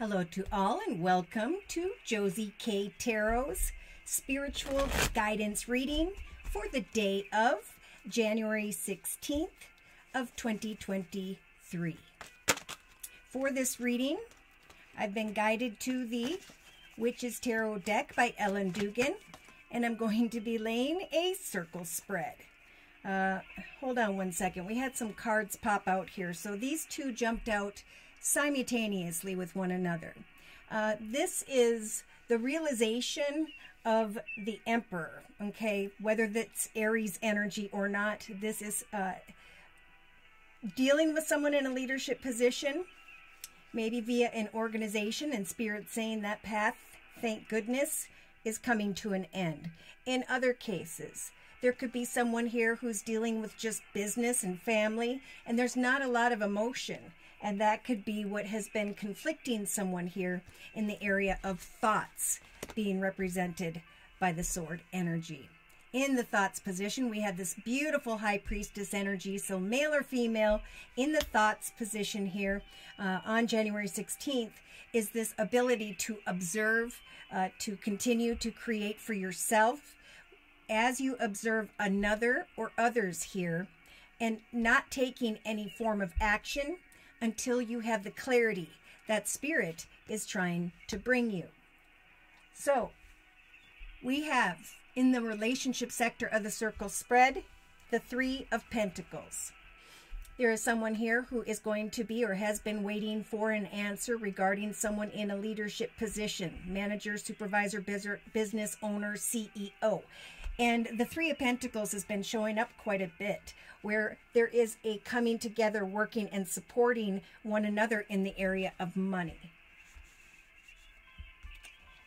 Hello to all and welcome to Josie K. Tarot's spiritual guidance reading for the day of January 16th of 2023. For this reading, I've been guided to the Witch's Tarot deck by Ellen Dugan, and I'm going to be laying a circle spread. Uh, hold on one second. We had some cards pop out here. So these two jumped out simultaneously with one another. Uh, this is the realization of the emperor, okay? Whether that's Aries energy or not, this is uh, dealing with someone in a leadership position, maybe via an organization, and spirit saying that path, thank goodness, is coming to an end. In other cases, there could be someone here who's dealing with just business and family, and there's not a lot of emotion. And that could be what has been conflicting someone here in the area of thoughts being represented by the sword energy. In the thoughts position, we have this beautiful high priestess energy. So, male or female, in the thoughts position here uh, on January 16th, is this ability to observe, uh, to continue to create for yourself, as you observe another or others here and not taking any form of action until you have the clarity that spirit is trying to bring you. So, we have in the relationship sector of the circle spread the Three of Pentacles. There is someone here who is going to be or has been waiting for an answer regarding someone in a leadership position manager, supervisor, business owner, CEO. And the Three of Pentacles has been showing up quite a bit, where there is a coming together, working and supporting one another in the area of money.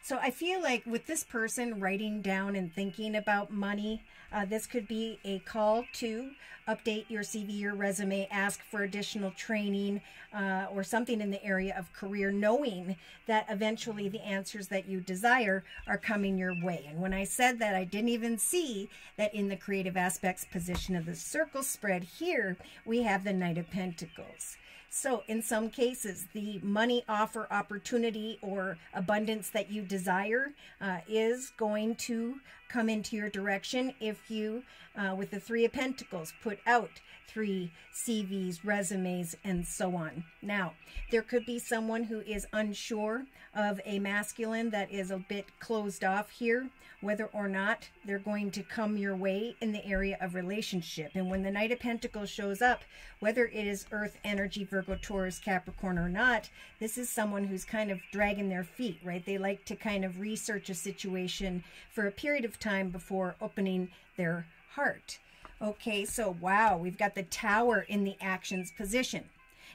So I feel like with this person writing down and thinking about money, uh, this could be a call to update your CV, your resume, ask for additional training uh, or something in the area of career, knowing that eventually the answers that you desire are coming your way. And when I said that, I didn't even see that in the creative aspects position of the circle spread here, we have the Knight of Pentacles. So, in some cases, the money offer opportunity or abundance that you desire uh, is going to come into your direction if you, uh, with the Three of Pentacles, put out three CVs, resumes, and so on. Now, there could be someone who is unsure of a masculine that is a bit closed off here, whether or not they're going to come your way in the area of relationship. And when the Knight of Pentacles shows up, whether it is Earth energy, Virgo, Taurus, Capricorn, or not, this is someone who's kind of dragging their feet, right? They like to kind of research a situation for a period of time before opening their heart. Okay, so wow, we've got the tower in the actions position.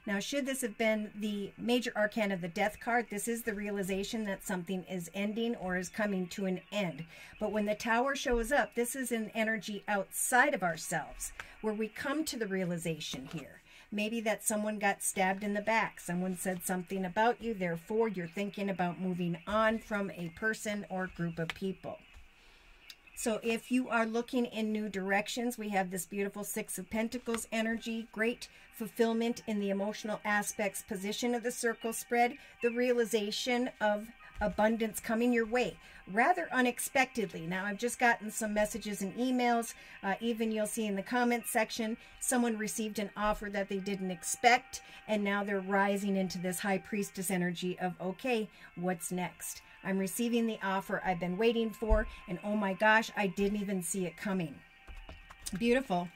Now, should this have been the major arcana of the death card, this is the realization that something is ending or is coming to an end. But when the tower shows up, this is an energy outside of ourselves where we come to the realization here. Maybe that someone got stabbed in the back. Someone said something about you. Therefore, you're thinking about moving on from a person or group of people. So if you are looking in new directions, we have this beautiful Six of Pentacles energy, great fulfillment in the emotional aspects position of the circle spread, the realization of abundance coming your way rather unexpectedly. Now, I've just gotten some messages and emails. Uh, even you'll see in the comments section, someone received an offer that they didn't expect, and now they're rising into this high priestess energy of, okay, what's next? I'm receiving the offer I've been waiting for, and oh my gosh, I didn't even see it coming. Beautiful.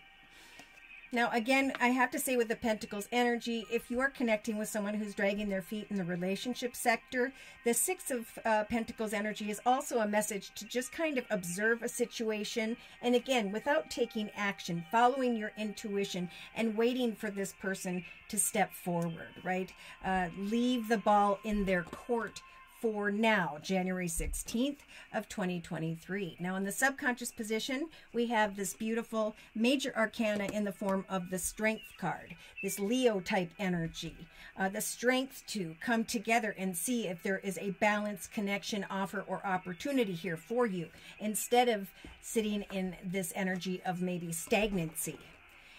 Now, again, I have to say with the Pentacles energy, if you are connecting with someone who's dragging their feet in the relationship sector, the Six of uh, Pentacles energy is also a message to just kind of observe a situation. And again, without taking action, following your intuition and waiting for this person to step forward, right? Uh, leave the ball in their court for now, January 16th of 2023. Now in the subconscious position, we have this beautiful major arcana in the form of the strength card, this Leo type energy, uh, the strength to come together and see if there is a balance, connection, offer, or opportunity here for you instead of sitting in this energy of maybe stagnancy.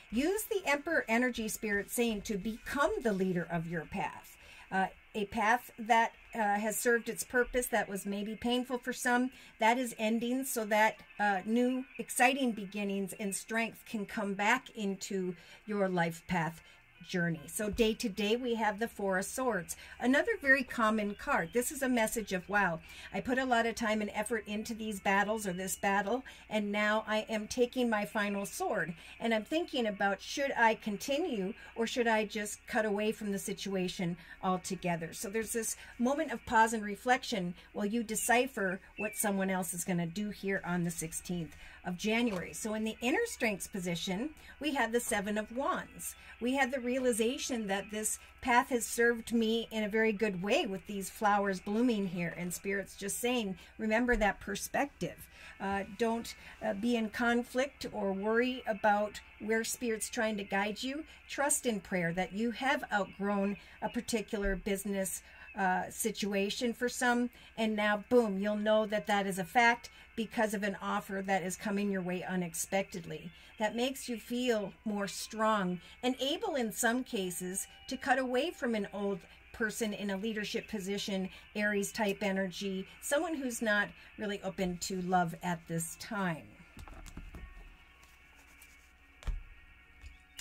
Use the Emperor energy spirit saying to become the leader of your path Uh, a path that uh, has served its purpose that was maybe painful for some that is ending so that uh, new exciting beginnings and strength can come back into your life path journey. So day to day, we have the Four of Swords, another very common card. This is a message of, wow, I put a lot of time and effort into these battles or this battle, and now I am taking my final sword. And I'm thinking about, should I continue or should I just cut away from the situation altogether? So there's this moment of pause and reflection while you decipher what someone else is going to do here on the 16th of January. So in the inner strengths position, we have the Seven of Wands. We have the realization that this path has served me in a very good way with these flowers blooming here and spirits just saying, remember that perspective. Uh, don't uh, be in conflict or worry about where spirit's trying to guide you. Trust in prayer that you have outgrown a particular business uh, situation for some, and now, boom, you'll know that that is a fact because of an offer that is coming your way unexpectedly. That makes you feel more strong and able, in some cases, to cut away from an old person in a leadership position, Aries type energy, someone who's not really open to love at this time.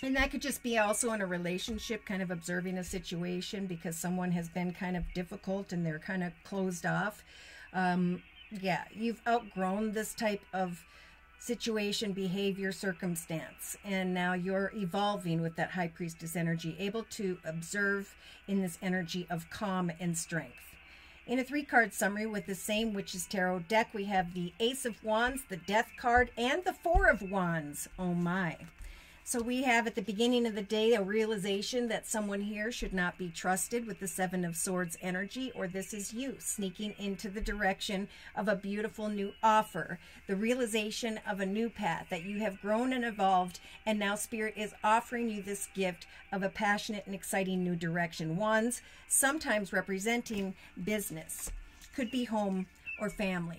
And that could just be also in a relationship, kind of observing a situation because someone has been kind of difficult and they're kind of closed off. Um, yeah, you've outgrown this type of situation, behavior, circumstance, and now you're evolving with that high priestess energy, able to observe in this energy of calm and strength. In a three card summary with the same Witches Tarot deck, we have the Ace of Wands, the Death card, and the Four of Wands. Oh my. So we have at the beginning of the day a realization that someone here should not be trusted with the Seven of Swords energy, or this is you sneaking into the direction of a beautiful new offer. The realization of a new path that you have grown and evolved, and now Spirit is offering you this gift of a passionate and exciting new direction. Wands sometimes representing business, could be home or family.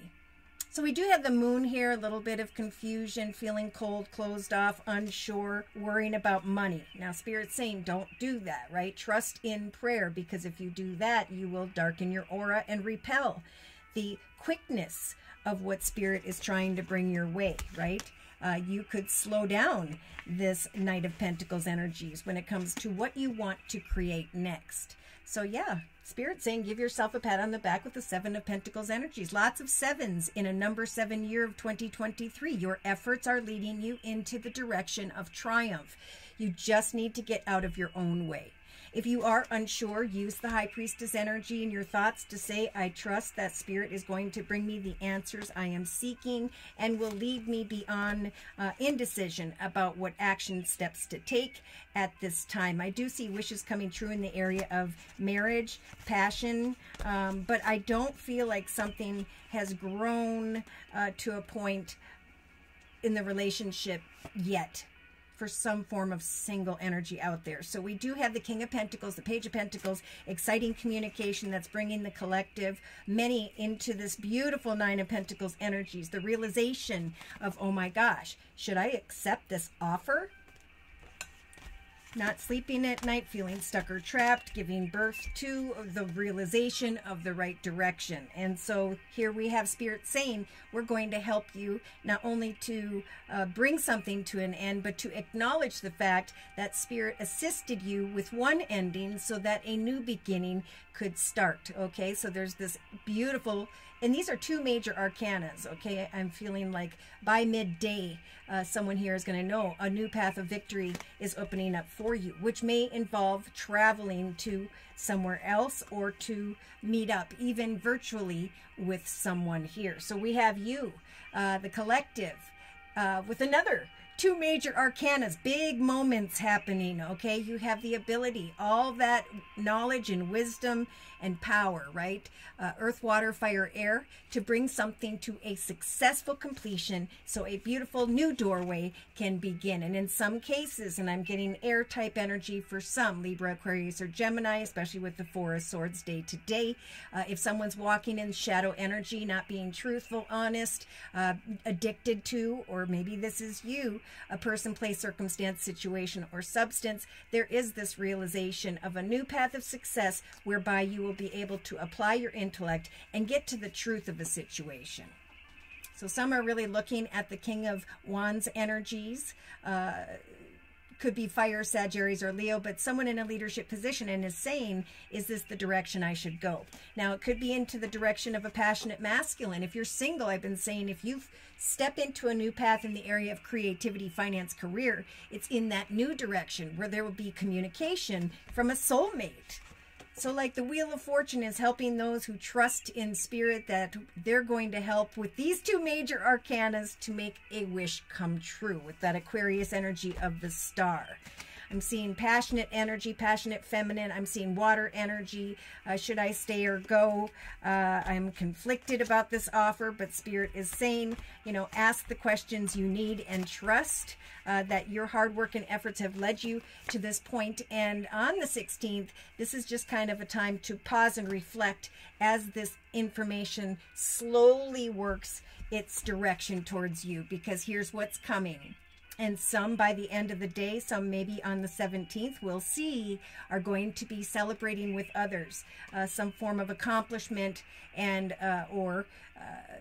So we do have the moon here, a little bit of confusion, feeling cold, closed off, unsure, worrying about money. Now, Spirit's saying don't do that, right? Trust in prayer because if you do that, you will darken your aura and repel the quickness of what Spirit is trying to bring your way, right? Uh, you could slow down this Knight of Pentacles energies when it comes to what you want to create next. So, yeah, Spirit saying give yourself a pat on the back with the Seven of Pentacles energies. Lots of sevens in a number seven year of 2023. Your efforts are leading you into the direction of triumph. You just need to get out of your own way. If you are unsure, use the High Priestess energy in your thoughts to say, I trust that Spirit is going to bring me the answers I am seeking and will lead me beyond uh, indecision about what action steps to take at this time. I do see wishes coming true in the area of marriage, passion, um, but I don't feel like something has grown uh, to a point in the relationship yet for some form of single energy out there. So we do have the King of Pentacles, the Page of Pentacles, exciting communication that's bringing the collective, many into this beautiful Nine of Pentacles energies. The realization of, oh my gosh, should I accept this offer? Not sleeping at night, feeling stuck or trapped, giving birth to the realization of the right direction. And so here we have Spirit saying, we're going to help you not only to uh, bring something to an end, but to acknowledge the fact that Spirit assisted you with one ending so that a new beginning could start. Okay, so there's this beautiful and these are two major arcanas okay i'm feeling like by midday uh, someone here is going to know a new path of victory is opening up for you which may involve traveling to somewhere else or to meet up even virtually with someone here so we have you uh, the collective uh, with another two major arcanas, big moments happening, okay? You have the ability, all that knowledge and wisdom and power, right? Uh, earth, water, fire, air, to bring something to a successful completion so a beautiful new doorway can begin. And in some cases, and I'm getting air type energy for some, Libra, Aquarius, or Gemini, especially with the Four of Swords day to day. Uh, if someone's walking in shadow energy, not being truthful, honest, uh, addicted to, or maybe this is you, a person, place, circumstance, situation, or substance, there is this realization of a new path of success whereby you will be able to apply your intellect and get to the truth of a situation. So some are really looking at the King of Wands energies. Uh, could be fire, Sagittarius, or Leo, but someone in a leadership position and is saying, is this the direction I should go? Now, it could be into the direction of a passionate masculine. If you're single, I've been saying, if you step into a new path in the area of creativity, finance, career, it's in that new direction where there will be communication from a soulmate so, like the Wheel of Fortune is helping those who trust in spirit that they're going to help with these two major arcanas to make a wish come true with that Aquarius energy of the star. I'm seeing passionate energy, passionate feminine. I'm seeing water energy. Uh, should I stay or go? Uh, I'm conflicted about this offer, but Spirit is saying, you know, ask the questions you need and trust uh, that your hard work and efforts have led you to this point. And on the 16th, this is just kind of a time to pause and reflect as this information slowly works its direction towards you because here's what's coming and some by the end of the day, some maybe on the 17th, we'll see, are going to be celebrating with others uh, some form of accomplishment and uh, or uh,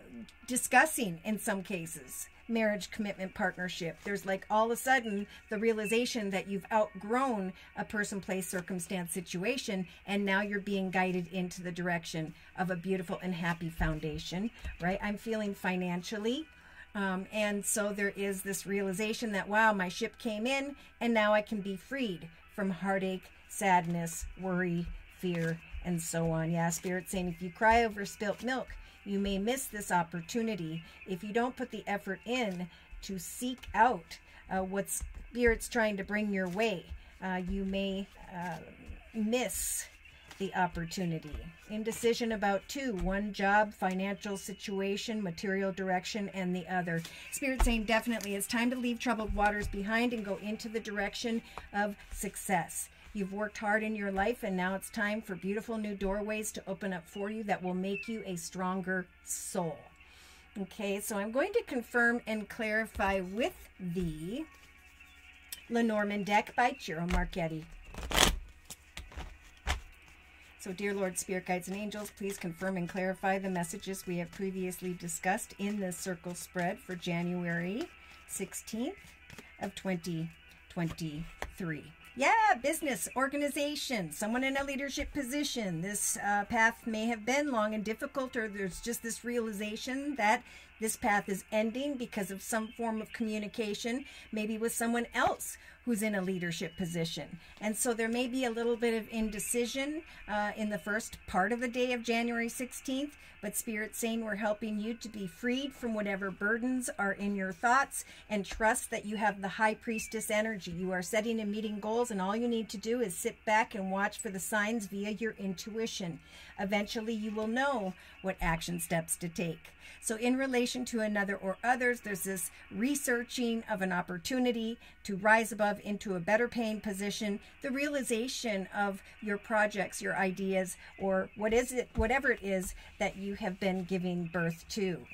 discussing in some cases. Marriage commitment partnership. There's like all of a sudden the realization that you've outgrown a person place circumstance situation and now you're being guided into the direction of a beautiful and happy foundation right? I'm feeling financially um, and so there is this realization that, wow, my ship came in and now I can be freed from heartache, sadness, worry, fear, and so on. Yeah, Spirit saying if you cry over spilt milk, you may miss this opportunity if you don't put the effort in to seek out uh, what Spirit's trying to bring your way. Uh, you may uh, miss the opportunity. Indecision about two one job, financial situation, material direction, and the other. Spirit saying definitely it's time to leave troubled waters behind and go into the direction of success. You've worked hard in your life, and now it's time for beautiful new doorways to open up for you that will make you a stronger soul. Okay, so I'm going to confirm and clarify with the Lenormand deck by Ciro Marchetti. So, dear Lord, Spirit Guides and Angels, please confirm and clarify the messages we have previously discussed in this circle spread for January 16th of 2023. Yeah, business, organization, someone in a leadership position. This uh, path may have been long and difficult, or there's just this realization that this path is ending because of some form of communication, maybe with someone else who's in a leadership position. And so there may be a little bit of indecision uh, in the first part of the day of January 16th, but Spirit saying we're helping you to be freed from whatever burdens are in your thoughts and trust that you have the high priestess energy. You are setting and meeting goals, and all you need to do is sit back and watch for the signs via your intuition. Eventually, you will know what action steps to take. So, in relation to another or others, there's this researching of an opportunity to rise above into a better paying position, the realization of your projects, your ideas, or what is it, whatever it is that you have been giving birth to.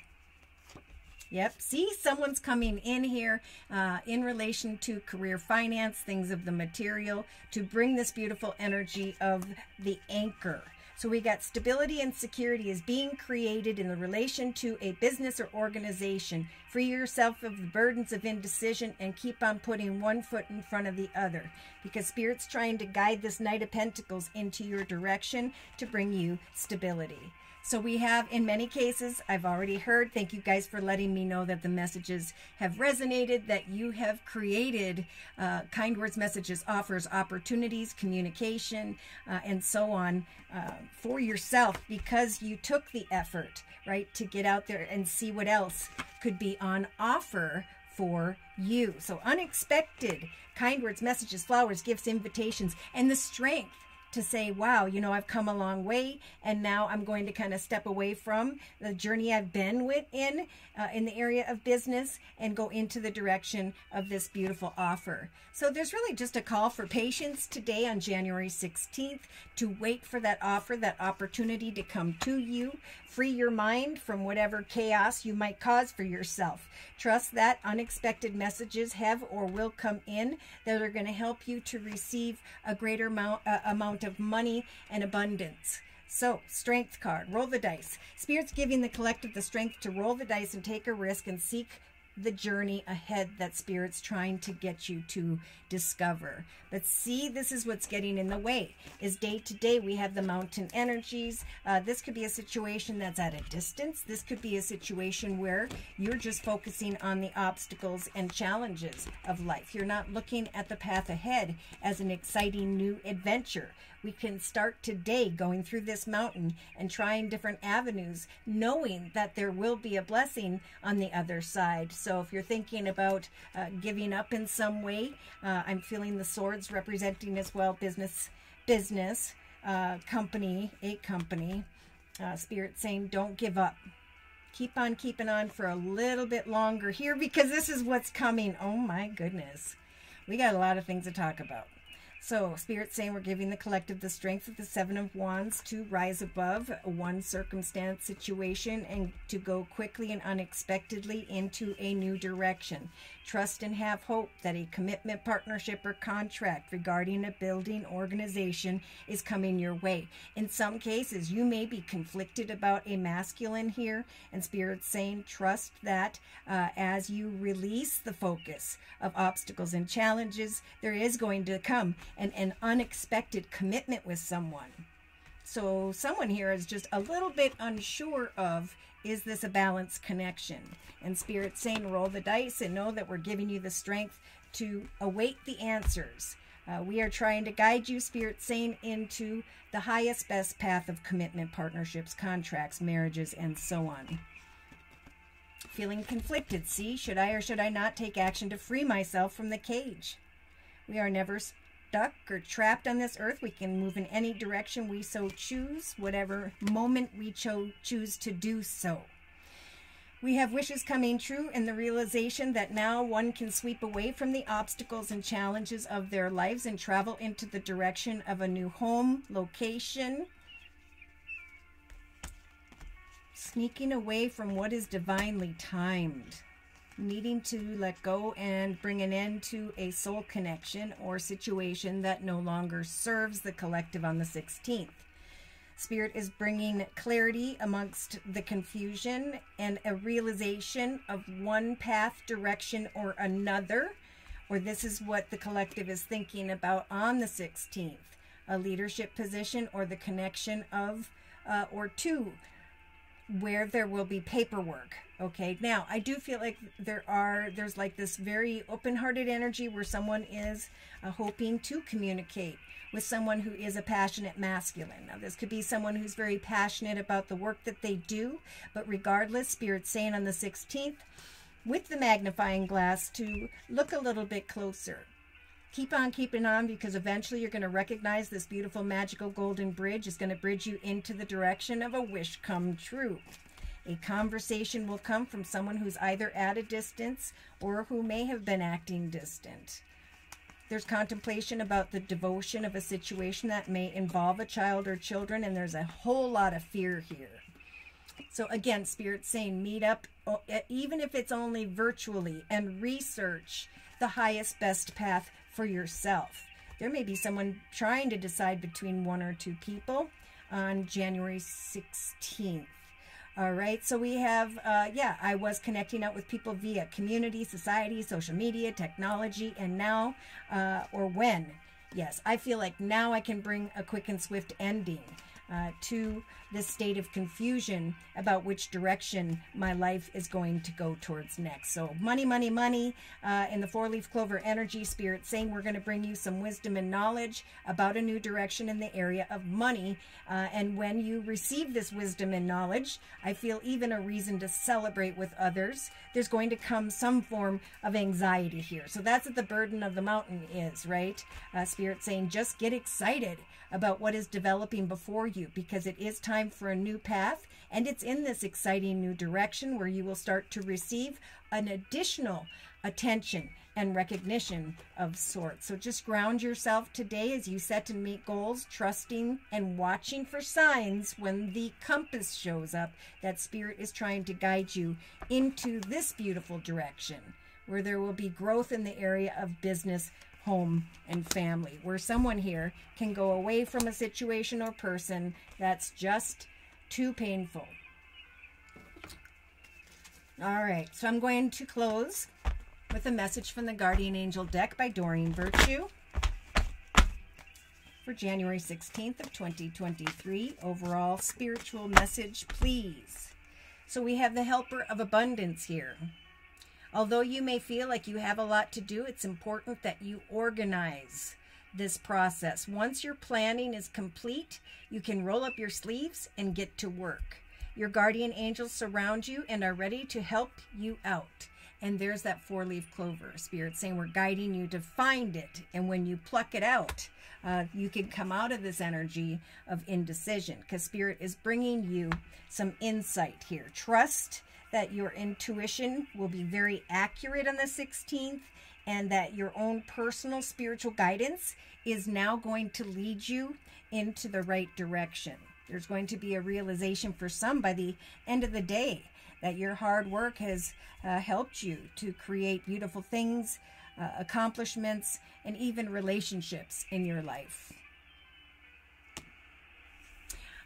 Yep. See, someone's coming in here uh, in relation to career finance, things of the material, to bring this beautiful energy of the anchor. So we got stability and security is being created in the relation to a business or organization. Free yourself of the burdens of indecision and keep on putting one foot in front of the other because Spirit's trying to guide this Knight of Pentacles into your direction to bring you stability. So we have, in many cases, I've already heard, thank you guys for letting me know that the messages have resonated, that you have created uh, Kind Words Messages offers opportunities, communication, uh, and so on uh, for yourself because you took the effort, right, to get out there and see what else could be on offer for you. So unexpected kind words, messages, flowers, gifts, invitations, and the strength to say, wow, you know, I've come a long way, and now I'm going to kind of step away from the journey I've been with in uh, in the area of business and go into the direction of this beautiful offer. So there's really just a call for patience today on January 16th to wait for that offer, that opportunity to come to you. Free your mind from whatever chaos you might cause for yourself. Trust that unexpected messages have or will come in that are going to help you to receive a greater amount, uh, amount of money and abundance. So, strength card, roll the dice. Spirit's giving the collective the strength to roll the dice and take a risk and seek the journey ahead that spirit's trying to get you to discover. But see this is what's getting in the way. Is day to day we have the mountain energies. Uh, this could be a situation that's at a distance. This could be a situation where you're just focusing on the obstacles and challenges of life. You're not looking at the path ahead as an exciting new adventure we can start today going through this mountain and trying different avenues, knowing that there will be a blessing on the other side. So if you're thinking about uh, giving up in some way, uh, I'm feeling the swords representing as well business, business, uh, company, a company. Uh, spirit saying, don't give up keep on keeping on for a little bit longer here because this is what's coming. Oh my goodness. We got a lot of things to talk about. So, Spirit saying we're giving the collective the strength of the Seven of Wands to rise above one circumstance, situation, and to go quickly and unexpectedly into a new direction. Trust and have hope that a commitment, partnership, or contract regarding a building organization is coming your way. In some cases, you may be conflicted about a masculine here, and Spirit saying trust that uh, as you release the focus of obstacles and challenges, there is going to come an, an unexpected commitment with someone. So, someone here is just a little bit unsure of is this a balanced connection? And Spirit saying, roll the dice and know that we're giving you the strength to await the answers. Uh, we are trying to guide you, Spirit saying, into the highest, best path of commitment, partnerships, contracts, marriages, and so on. Feeling conflicted, see, should I or should I not take action to free myself from the cage? We are never stuck or trapped on this earth. We can move in any direction we so choose, whatever moment we cho- choose to do so. We have wishes coming true and the realization that now one can sweep away from the obstacles and challenges of their lives and travel into the direction of a new home, location, sneaking away from what is divinely timed needing to let go and bring an end to a soul connection or situation that no longer serves the collective on the 16th. Spirit is bringing clarity amongst the confusion and a realization of one path, direction, or another, or this is what the collective is thinking about on the 16th a leadership position or the connection of uh, or two where there will be paperwork okay? Now i do feel like there are there's like this very open-hearted energy where someone is uh, hoping to communicate with someone who is a passionate masculine. Now this could be someone who's very passionate about the work that they do but regardless spirit saying on the 16th with the magnifying glass to look a little bit closer keep on keeping on because eventually you're going to recognize this beautiful magical golden bridge is going to bridge you into the direction of a wish come true. A conversation will come from someone who's either at a distance or who may have been acting distant. There's contemplation about the devotion of a situation that may involve a child or children, and there's a whole lot of fear here. So, again, Spirit saying meet up, even if it's only virtually, and research the highest, best path for yourself. There may be someone trying to decide between one or two people on January 16th. All right, so we have, uh, yeah, I was connecting out with people via community, society, social media, technology, and now, uh, or when, yes, I feel like now I can bring a quick and swift ending uh, to this state of confusion about which direction my life is going to go towards next. So, money, money, money uh, in the four leaf clover energy spirit saying we're going to bring you some wisdom and knowledge about a new direction in the area of money. Uh, and when you receive this wisdom and knowledge, I feel even a reason to celebrate with others. There's going to come some form of anxiety here. So, that's what the burden of the mountain is, right? Uh, spirit saying just get excited about what is developing before you because it is time for a new path and it's in this exciting new direction where you will start to receive an additional attention and recognition of sorts. So just ground yourself today as you set and meet goals, trusting and watching for signs when the compass shows up that spirit is trying to guide you into this beautiful direction where there will be growth in the area of business, home, and family, where someone here can go away from a situation or person that's just too painful. All right, so I'm going to close with a message from the Guardian Angel deck by Doreen Virtue for January 16th of 2023. Overall spiritual message, please. So we have the helper of abundance here. Although you may feel like you have a lot to do, it's important that you organize this process. Once your planning is complete, you can roll up your sleeves and get to work. Your guardian angels surround you and are ready to help you out. And there's that four leaf clover spirit saying we're guiding you to find it. And when you pluck it out, uh, you can come out of this energy of indecision because spirit is bringing you some insight here. Trust that your intuition will be very accurate on the 16th and that your own personal spiritual guidance is now going to lead you into the right direction. There's going to be a realization for some by the end of the day that your hard work has uh, helped you to create beautiful things, uh, accomplishments, and even relationships in your life.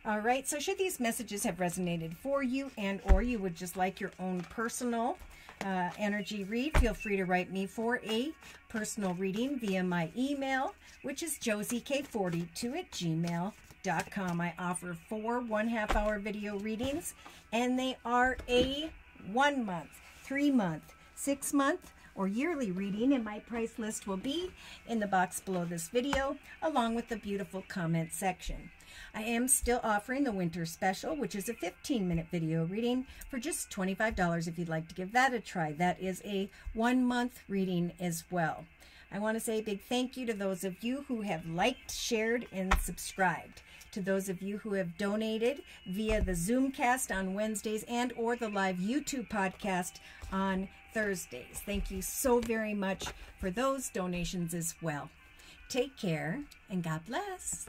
All right, so should these messages have resonated for you and or you would just like your own personal uh, energy read, feel free to write me for a personal reading via my email, which is josiek42 at gmail.com. I offer four one half hour video readings, and they are a one month, three month, six month, or yearly reading, and my price list will be in the box below this video, along with the beautiful comment section. I am still offering the winter special, which is a 15 minute video reading for just $25 if you'd like to give that a try. That is a one month reading as well. I want to say a big thank you to those of you who have liked, shared, and subscribed. To those of you who have donated via the Zoomcast on Wednesdays and or the live YouTube podcast on Thursdays. Thank you so very much for those donations as well. Take care and God bless.